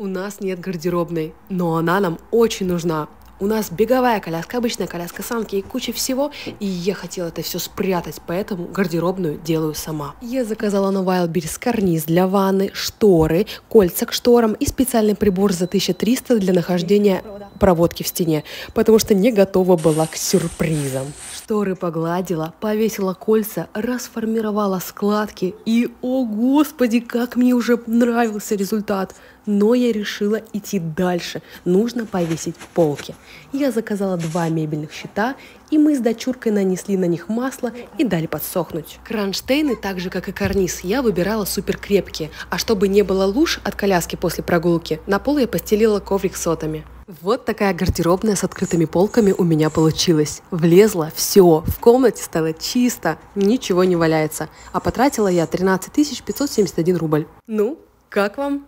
У нас нет гардеробной, но она нам очень нужна. У нас беговая коляска, обычная коляска самки и куча всего, и я хотела это все спрятать, поэтому гардеробную делаю сама. Я заказала на Wildberries карниз для ванны, шторы, кольца к шторам и специальный прибор за 1300 для нахождения проводки в стене, потому что не готова была к сюрпризам. Шторы погладила, повесила кольца, расформировала складки и, о господи, как мне уже нравился результат. Но я решила идти дальше. Нужно повесить полки. Я заказала два мебельных щита, и мы с дочуркой нанесли на них масло и дали подсохнуть. Кронштейны, так же как и карниз, я выбирала супер крепкие, а чтобы не было луж от коляски после прогулки, на пол я постелила коврик сотами. Вот такая гардеробная с открытыми полками у меня получилась. Влезла все, в комнате стало чисто, ничего не валяется. А потратила я 13 571 рубль. Ну, как вам?